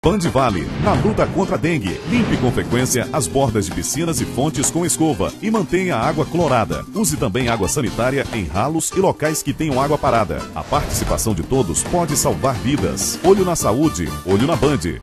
Band Vale, na luta contra a dengue. Limpe com frequência as bordas de piscinas e fontes com escova e mantenha a água clorada. Use também água sanitária em ralos e locais que tenham água parada. A participação de todos pode salvar vidas. Olho na saúde, olho na Band.